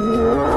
Yeah.